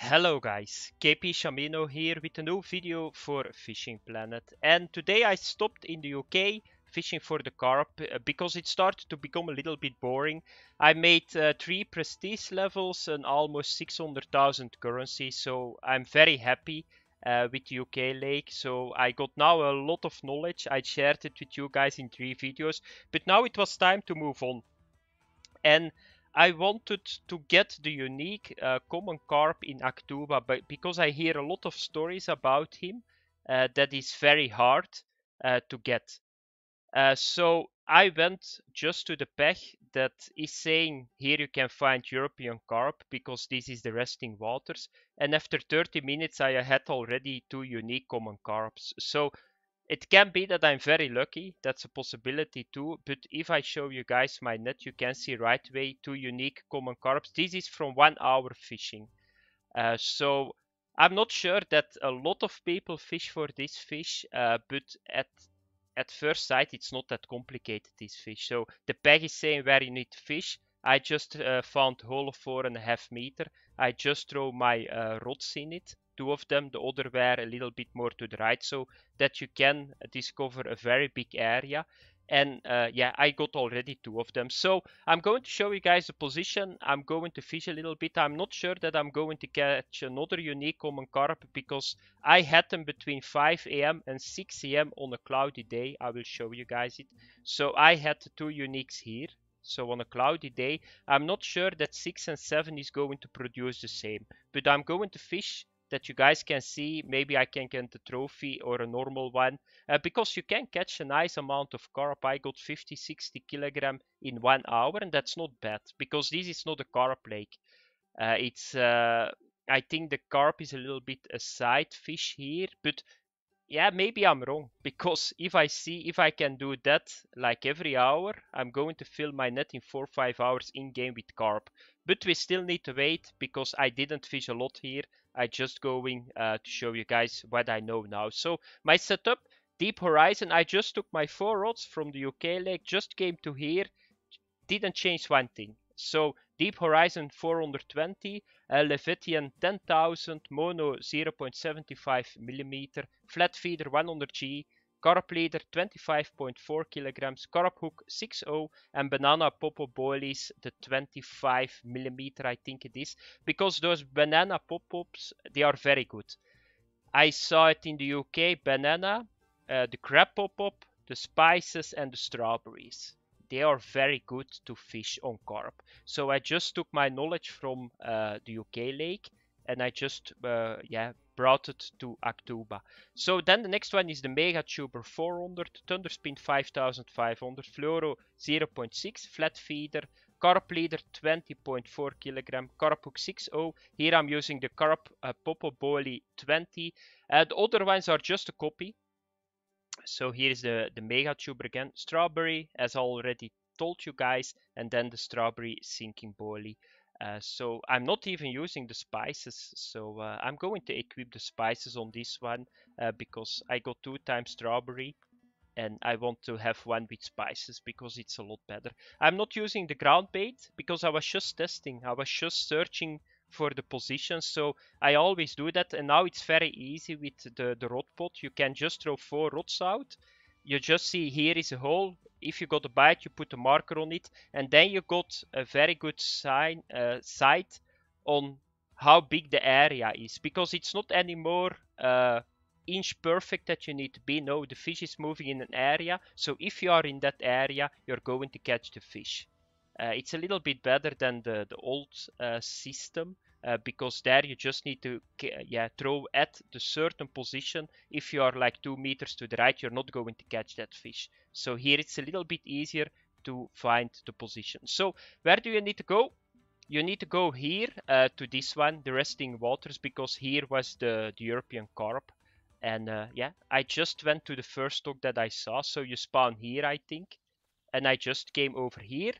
Hello guys, KP Shamino here with a new video for Fishing Planet and today I stopped in the UK fishing for the carp uh, because it started to become a little bit boring. I made uh, three prestige levels and almost 600,000 currency so I'm very happy uh, with UK lake so I got now a lot of knowledge. I shared it with you guys in three videos but now it was time to move on and I wanted to get the unique uh, common carp in Akhtuba, but because I hear a lot of stories about him, uh, that is very hard uh, to get. Uh, so I went just to the peg that is saying here you can find European carp because this is the resting waters. And after 30 minutes, I had already two unique common carps. So it can be that I'm very lucky, that's a possibility too, but if I show you guys my net, you can see right away two unique common carps. This is from one hour fishing. Uh, so I'm not sure that a lot of people fish for this fish, uh, but at at first sight it's not that complicated this fish. So the peg is saying where you need to fish. I just uh, found hole of four and a half meter. I just throw my uh, rods in it two of them, the other were a little bit more to the right, so that you can discover a very big area. And uh, yeah, I got already two of them. So I'm going to show you guys the position. I'm going to fish a little bit. I'm not sure that I'm going to catch another unique common carp because I had them between 5 a.m. and 6 a.m. on a cloudy day. I will show you guys it. So I had two uniques here. So on a cloudy day, I'm not sure that 6 and 7 is going to produce the same. But I'm going to fish that you guys can see. Maybe I can get a trophy or a normal one uh, because you can catch a nice amount of carp. I got 50, 60 kilogram in one hour and that's not bad because this is not a carp lake. Uh, it's uh, I think the carp is a little bit a side fish here, but yeah, maybe I'm wrong because if I see if I can do that like every hour, I'm going to fill my net in four five hours in game with carp. But we still need to wait because I didn't fish a lot here. I just going uh, to show you guys what I know now. So my setup, Deep Horizon, I just took my four rods from the UK lake, just came to here, didn't change one thing. So Deep Horizon 420, uh, Leviathan 10,000, Mono 0.75 millimeter, flat feeder 100G, carp leader 25.4 kilograms, carp hook 6.0 and banana popo boilies the 25 millimeter I think it is because those banana pop-ups they are very good. I saw it in the UK banana, uh, the crab pop-up, the spices and the strawberries. They are very good to fish on carp. So I just took my knowledge from uh, the UK lake and I just uh, yeah brought it to Akhtuba. So then the next one is the Mega Tuber 400, Thunderspin 5500, Fluoro 0.6, flat feeder, Carp leader 20.4 kilogram, Carp hook 6.0. Here I'm using the Carp uh, Popo Boilie 20. Uh, the other ones are just a copy. So here is the, the Mega Tuber again. Strawberry, as I already told you guys, and then the Strawberry Sinking Boilie. Uh, so I'm not even using the spices. So uh, I'm going to equip the spices on this one uh, because I got two times strawberry and I want to have one with spices because it's a lot better. I'm not using the ground bait because I was just testing. I was just searching for the position. So I always do that. And now it's very easy with the, the rod pot. You can just throw four rods out. You just see here is a hole if you got a bite, you put a marker on it, and then you got a very good sign uh, sight on how big the area is because it's not anymore uh, inch perfect that you need to be. No, the fish is moving in an area, so if you are in that area, you're going to catch the fish. Uh, it's a little bit better than the, the old uh, system uh, because there you just need to yeah throw at the certain position. If you are like two meters to the right you're not going to catch that fish. So here it's a little bit easier to find the position. So where do you need to go? You need to go here uh, to this one the resting waters because here was the, the European carp. And uh, yeah I just went to the first stock that I saw. So you spawn here I think. And I just came over here.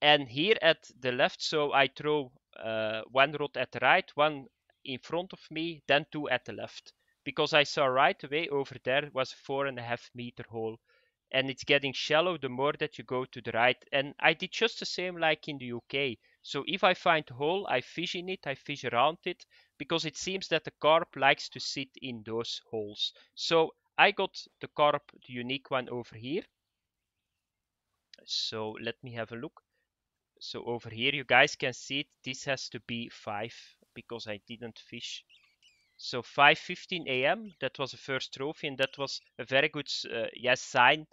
And here at the left so I throw uh, one rod at the right, one in front of me, then two at the left. Because I saw right away over there was a four and a half meter hole. and it's getting shallow the more that you go to the right. And I did just the same like in the UK. So if I find a hole, I fish in it, I fish around it, because it seems that the carp likes to sit in those holes. So I got the carp, the unique one over here. So let me have a look. So over here you guys can see it. This has to be 5 because I didn't fish. So 5.15 a.m. that was the first trophy and that was a very good uh, yes sign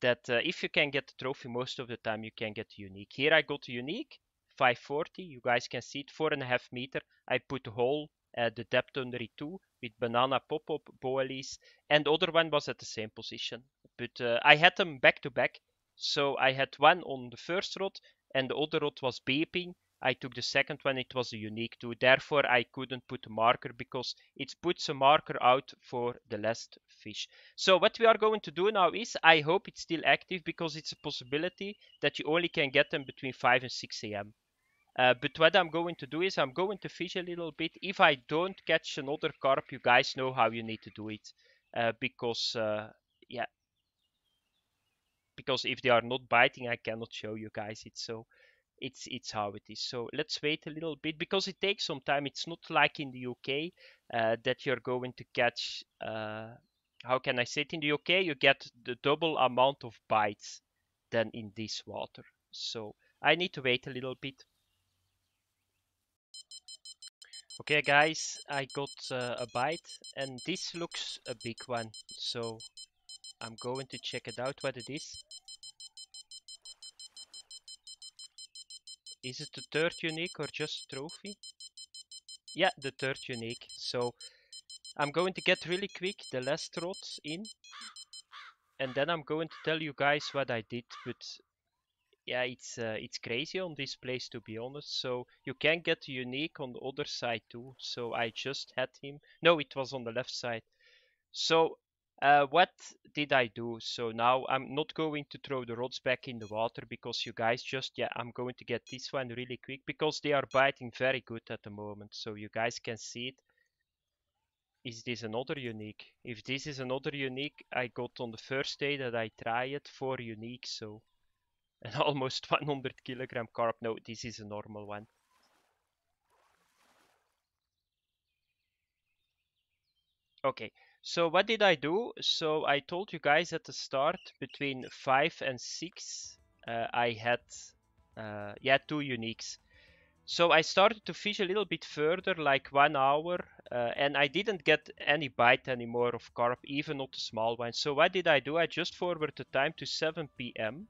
that uh, if you can get the trophy most of the time you can get unique. Here I got unique 540 you guys can see it four and a half meter. I put a hole uh, the depth under it too with banana pop-up boilies and the other one was at the same position but uh, I had them back to back so I had one on the first rod and the other rod was beeping. I took the second one, it was a unique too. Therefore, I couldn't put a marker because it puts a marker out for the last fish. So what we are going to do now is, I hope it's still active because it's a possibility that you only can get them between 5 and 6 a.m. Uh, but what I'm going to do is I'm going to fish a little bit. If I don't catch another carp, you guys know how you need to do it. Uh, because, uh, yeah, because if they are not biting, I cannot show you guys it. So it's it's how it is. So let's wait a little bit because it takes some time. It's not like in the UK uh, that you're going to catch. Uh, how can I say it? In the UK, you get the double amount of bites than in this water. So I need to wait a little bit. Okay guys, I got uh, a bite and this looks a big one. So I'm going to check it out what it is. Is it the third unique or just trophy? Yeah, the third unique. So I'm going to get really quick the last rods in. And then I'm going to tell you guys what I did. But yeah, it's uh, it's crazy on this place to be honest. So you can get unique on the other side too. So I just had him. No, it was on the left side. So uh, what did I do? So now I'm not going to throw the rods back in the water because you guys just, yeah, I'm going to get this one really quick because they are biting very good at the moment. So you guys can see it. Is this another unique? If this is another unique, I got on the first day that I try it, four unique, so an almost 100 kilogram carp. No, this is a normal one. Okay, so what did I do? So I told you guys at the start between 5 and 6 uh, I had uh, yeah two uniques. So I started to fish a little bit further like one hour uh, and I didn't get any bite anymore of carp even not the small ones. So what did I do? I just forward the time to 7 p.m.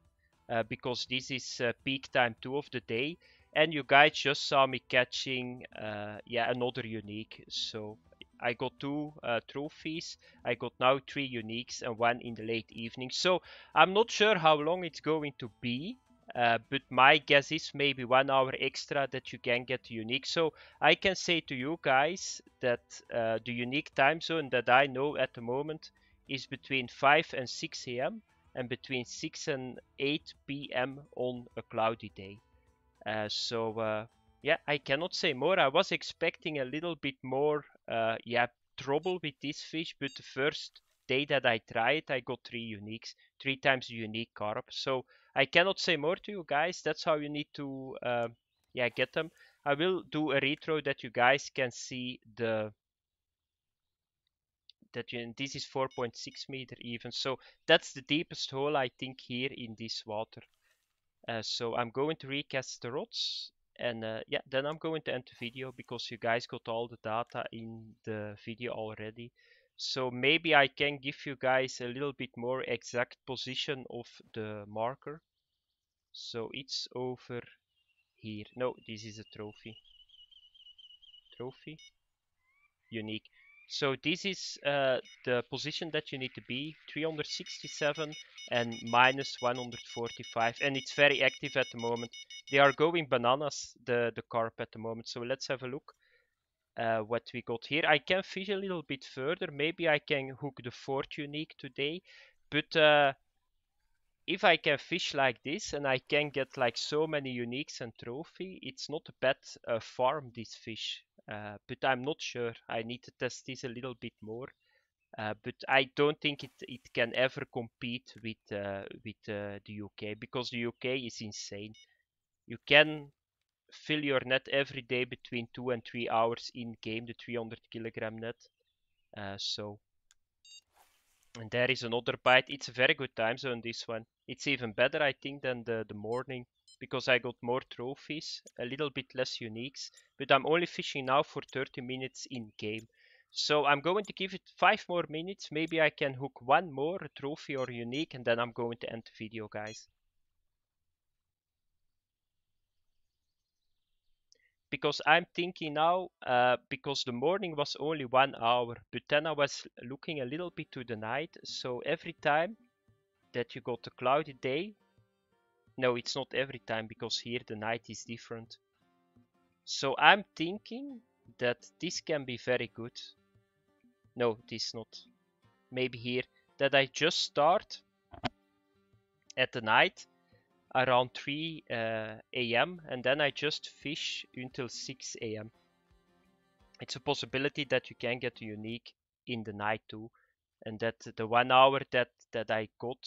Uh, because this is uh, peak time 2 of the day and you guys just saw me catching uh, yeah another unique so I got two uh, trophies. I got now three uniques and one in the late evening. So I'm not sure how long it's going to be. Uh, but my guess is maybe one hour extra that you can get unique. So I can say to you guys that uh, the unique time zone that I know at the moment is between 5 and 6 a.m. and between 6 and 8 p.m. on a cloudy day. Uh, so uh, yeah, I cannot say more. I was expecting a little bit more uh, yeah, trouble with this fish, but the first day that I tried, I got three uniques, three times unique carp. So I cannot say more to you guys. That's how you need to uh, yeah get them. I will do a retro that you guys can see the that you, this is 4.6 meter even. So that's the deepest hole I think here in this water. Uh, so I'm going to recast the rods and uh, yeah, then I'm going to end the video because you guys got all the data in the video already. So maybe I can give you guys a little bit more exact position of the marker. So it's over here. No, this is a trophy. Trophy. Unique. So this is uh, the position that you need to be, 367 and minus 145, and it's very active at the moment. They are going bananas, the, the carp at the moment, so let's have a look uh, what we got here. I can fish a little bit further, maybe I can hook the fourth unique today, but uh, if I can fish like this and I can get like so many uniques and trophy, it's not a bad uh, farm this fish. Uh, but I'm not sure. I need to test this a little bit more. Uh, but I don't think it, it can ever compete with uh, with uh, the UK because the UK is insane. You can fill your net every day between two and three hours in game, the 300 kilogram net. Uh, so, and there is another bite. It's a very good time zone. This one. It's even better, I think, than the the morning because I got more trophies, a little bit less uniques. But I'm only fishing now for 30 minutes in game. So I'm going to give it 5 more minutes. Maybe I can hook one more trophy or unique and then I'm going to end the video guys. because I'm thinking now, uh, because the morning was only one hour, but then I was looking a little bit to the night. So every time that you got a cloudy day, no, it's not every time because here the night is different. So I'm thinking that this can be very good. No, this not. Maybe here that I just start at the night around 3 uh, a.m. and then I just fish until 6 a.m. It's a possibility that you can get unique in the night too, and that the one hour that that I got,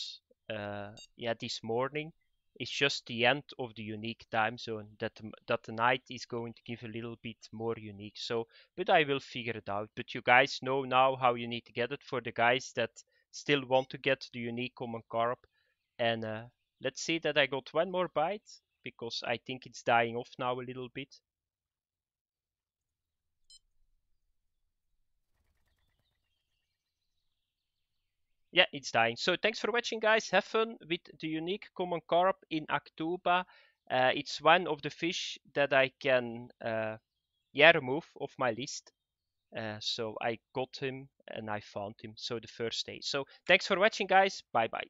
uh, yeah, this morning is just the end of the unique time zone. That that the night is going to give a little bit more unique. So, but I will figure it out. But you guys know now how you need to get it for the guys that still want to get the unique common carp and uh, Let's see that I got one more bite because I think it's dying off now a little bit. Yeah, it's dying. So thanks for watching guys. Have fun with the unique common carp in Akhtuba. Uh, it's one of the fish that I can uh, yeah, remove off my list. Uh, so I got him and I found him. So the first day. So thanks for watching guys. Bye bye.